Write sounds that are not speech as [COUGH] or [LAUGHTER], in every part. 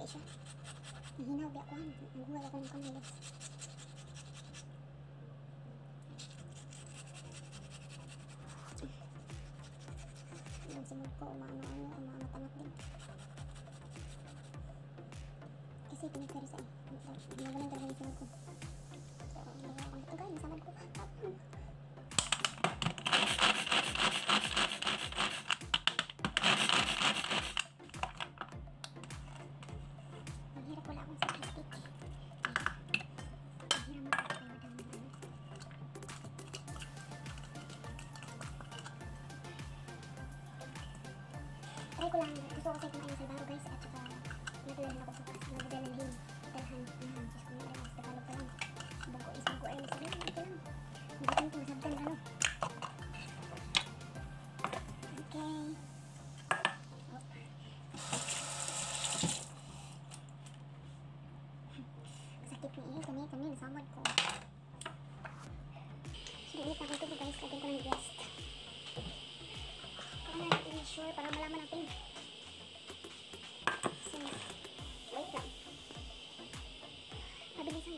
station. Nahinaw ba ako? Naguwal ako ng kamalas. Ang sumag ko, umano-ano, umamatangat din. Kasi pinagkari sa eh. Nagmawalan talaga yung sumag ko. 再看看一下吧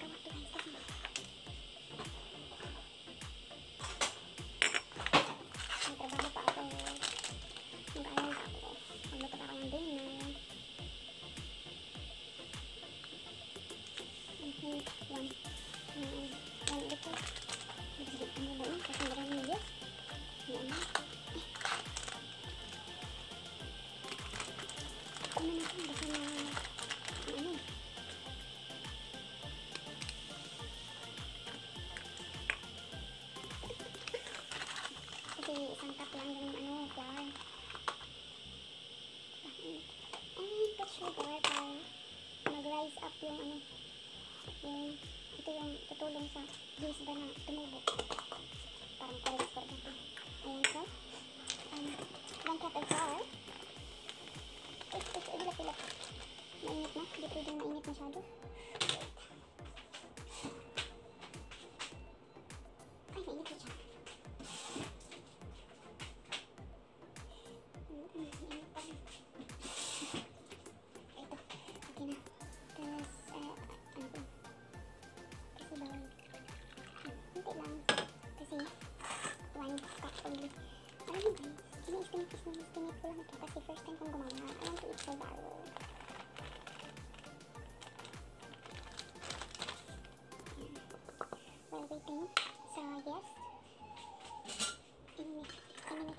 hanggang ito guys. syempre, parang nag-rise up yung ano, yung, ito yung tutulong sa juice ba na tumubo. Parang correct-correct na ito. Ayan siya. Um, one cup of flour. Eh, eh, eh ito, ilap-ilap. Mainit na. Hindi pwede mainit masyado.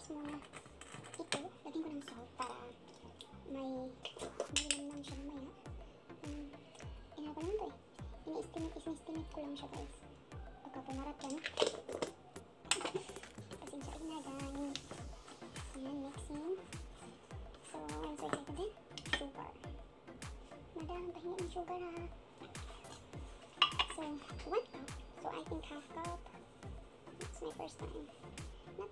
Tapos ito, lagyan ko ng salt para may malinamnam siya mamaya. Um, ano pa lang ito eh. Ini-estimate, ini-estimate ko lang siya guys. Pagka pumarap yan. [LAUGHS] Pasensya ka na guys. Ayan, mixing. So, I'm so excited din. Sugar. Madam, pahingi ng sugar ha. So, one cup. So, I think half cup. It's my first time. Not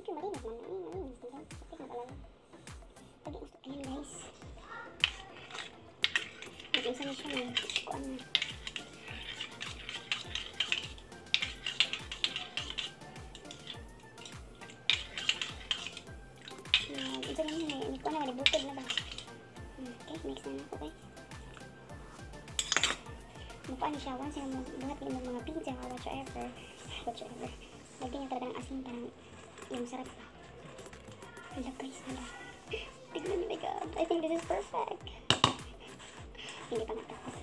mungkin malingat man ini malingat guys tapi lagi gusto guys. Nag-isa na siya ng kuan mix na ako guys. Mukhaan siya, once yung buhat ng mga pizza whatsoever, whatsoever, lagyan niya talaga asin parang yung sarap pa. Hala guys, hala. Tignan niyo, my God. I think this is perfect. Hindi pa natapos.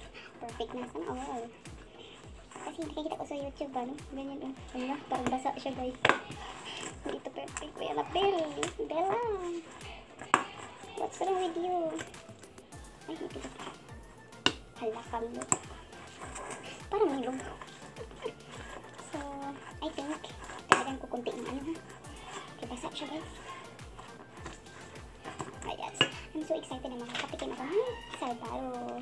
Perfect na sana all. Kasi nakikita ko sa YouTube, ano? Ganyan, oh. Ano, parang basa siya, guys. Hindi to perfect. Kuya Lapel. Bella. What's wrong with you? Ay, hindi ba? Hala ka mo. Parang may log. so, I think, talagang kukunti ng ano ha. Basa siya, guys. I'm so excited na makakatikim ako ng salbaro.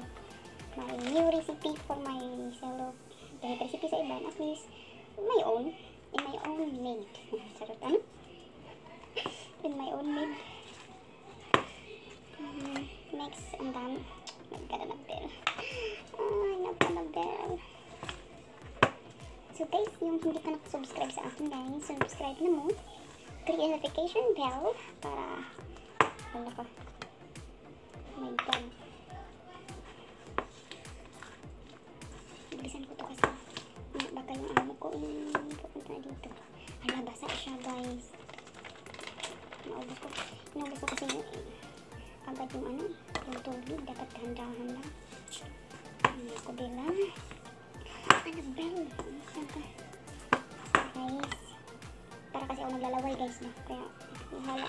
My new recipe for my solo. Dahil recipe sa iba, at least, my own. In my own made. [LAUGHS] Sarot, ano? In my own made. Mm, next, ang dami. Nagkara ng bell. Ay, nagkara ng bell. So guys, yung hindi ka nakasubscribe sa akin guys, subscribe na mo. Click the notification bell para wala ka. Oh my god. Bilisan ko to kasi baka yung amo ko yung pupunta na dito. Hala, basa siya guys. Naubos ko. Naubos ko kasi yung agad yung ano, yung tubig. Dapat dahan-dahan lang. Ano ko bilang. Annabelle. Saan guys na. Kaya, hala.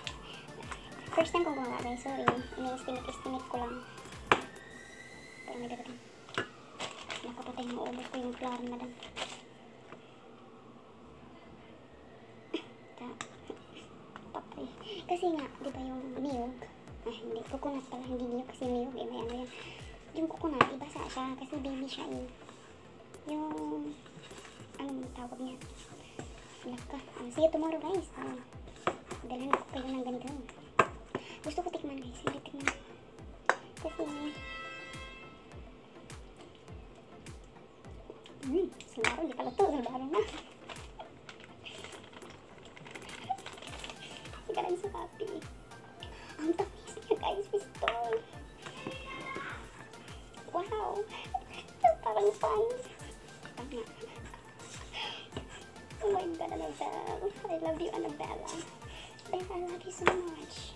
First time kong gumawa guys. Sorry. Ini-estimate-estimate ko lang. Pero may dadating. Nakapatay na ubos ko yung flour [LAUGHS] na dan. Ta. Patay. Kasi nga, di ba yung niyog? Ah, hindi. Coconut pala. Hindi niyog kasi niyog. Eh, may ano yan. Yung coconut, ibasa siya. Kasi baby siya eh yung ano mo tawag niya laka uh, see you tomorrow guys uh, dalhan ko kayo ng ganito gusto ko tikman guys hindi tikman kasi hmm salbaro hindi pala to salbaro na love you, Annabella. Bella, I love you so much.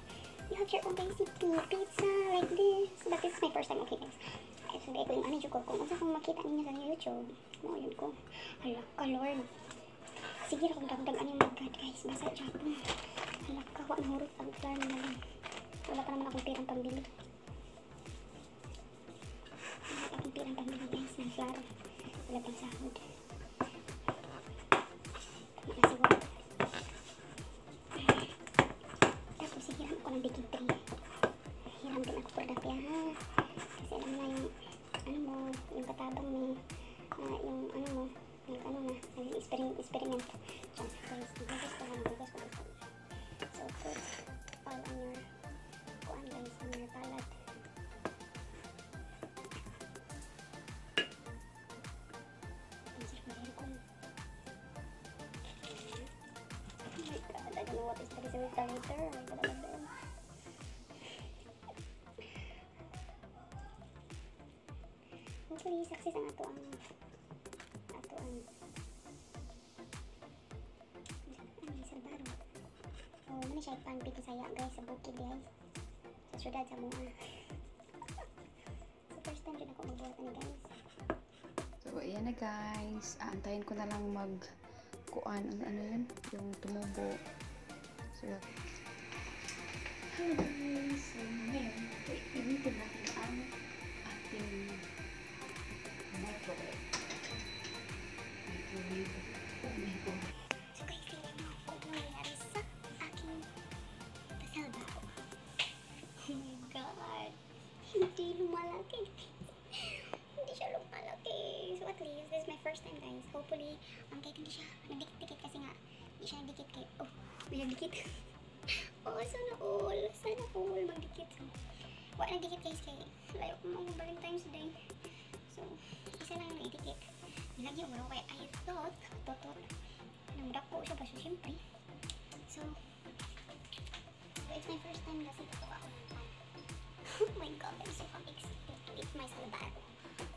You have your own recipe, pizza, like this. This is my first time, okay guys. Ay, sugay ko yung ano ko. Kung unsa kung makita ninyo sa YouTube. Mo, yun ko. Hala ka, Lord. Sige, kung dagdag ano yung god, guys. Basa Japon. Hala ka, wala ang hurot. Ang plan na lang. Wala pa naman akong pirang pambili. Wala pa akong pirang pambili, guys, ng flour. Wala pang sahod. Tapos ng bikig tree. Hiram din ako pia ha. Kasi alam na yung, ano mo, yung katabang mo, na yung ano mo, yung ano na, experiment, experiment. Hopefully, success ang ato ang ato ang ano salbaro. Oh, muna siya pan saya guys sa bukid guys. Sa syudad sa mga. so first time din ako magbuhat ani guys. So, ayan na guys. Aantayin ko na lang mag kuan ano, ano yun? Yung tumubo. So, hello guys. So, ngayon, initin natin ang ating god. Ano. Oh. Hindi lumalaki. hindi siya lumalaki. So at least, this is my first time guys. Hopefully, um, kahit hindi siya nagdikit-dikit kasi nga, hindi siya kay, oh, may nagdikit. oh, sana all. Sana all magdikit. Wala nagdikit guys kay, layo ko mga Valentine's Day. So, isa lang yung idikit. Nilagyan mo kaya I thought, totot, nang dako siya ba siya, syempre. So, so it's my first time kasi ito ako ng pan. oh my god, I'm so excited to eat my salbaro.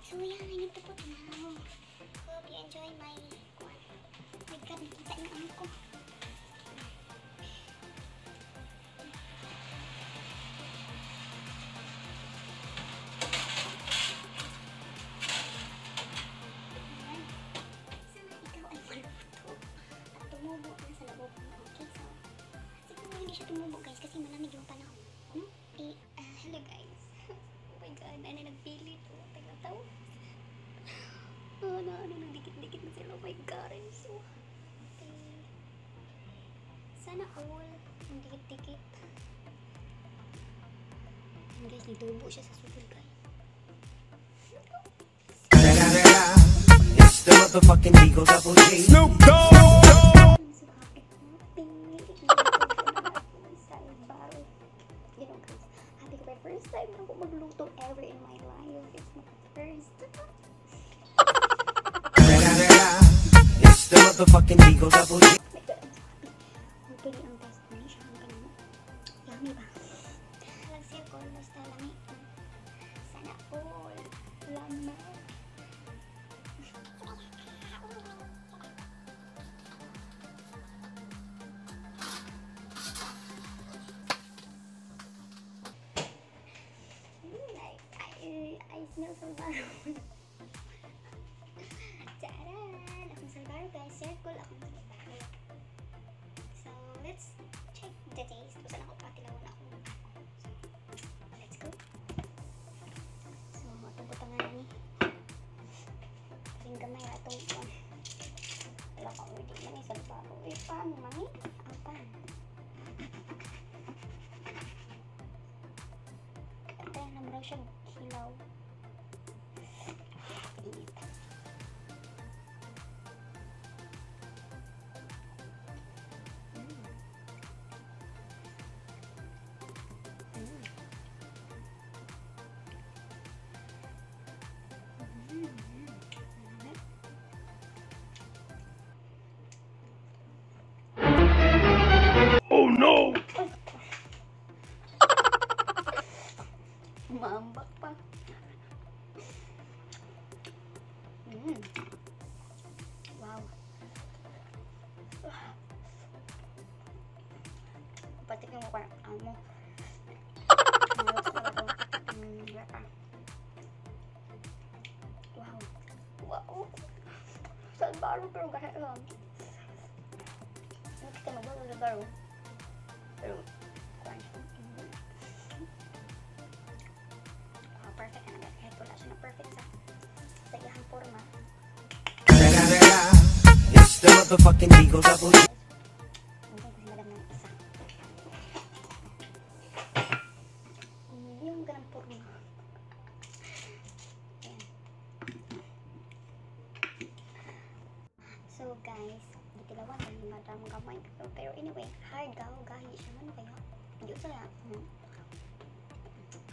So need to put now. Hope you enjoy my my god, nakita ano ko. Nagpilit. Oh, tagataw. Oh, na, ano, nagdikit-dikit na sila. Oh my god, I'm so happy. Sana all ang dikit-dikit. Ayan, guys, nitubo siya sa sugod guys. It's the motherfucking Eagle Double G. Snoop Dogg. First time na ako magluto ever in my the motherfucking Eagle Double G. My God, I'm so Salbaro guys. Circle akong salbaro. So, let's check the taste. Na ako patilaw na akong ako. So, let's go. So, matubot nga ni. Karing gamay ra itong ito. Wala ka hindi man yung salbaro. Eh, paano mami? Ang paano? Kaya naman siya hilaw. Init. Maambak pa. Mm. Wow. Patikin mo sa talaga? Mm, laka. Wow. Wow. Salbaro pero kahit lang. Hindi kita magbago salbaro. Pero, forma. It's the motherfucking Eagle Double Yung. So guys, gitilawan lang ni Madam Gamay. Pero anyway, hard daw. Gahi siya. Ano kaya? Hindi sa hmm.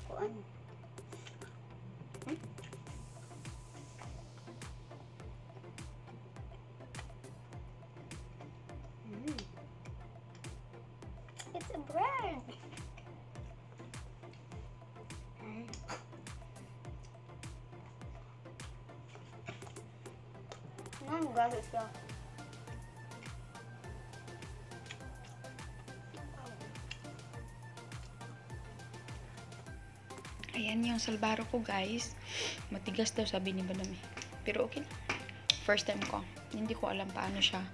Kuan. Galit siya. Ayan yung salbaro ko guys. Matigas daw sabi ni Madam. Pero okay lang. First time ko. Hindi ko alam paano siya.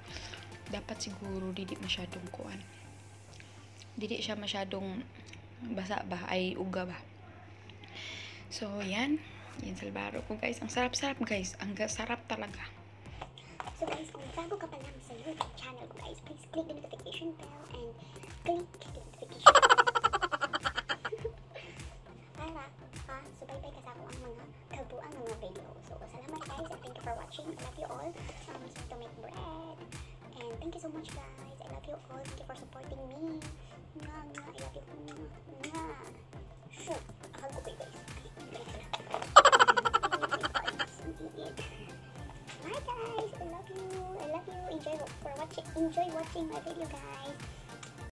Dapat siguro didi masyadong kuan. Didi siya masyadong basa ba? Ay uga ba? So, yan. Yan salbaro ko guys. Ang sarap-sarap guys. Ang sarap talaga. So guys, kung bago ka pa lang sa YouTube channel ko guys, please click the notification bell and click the watching my video guys.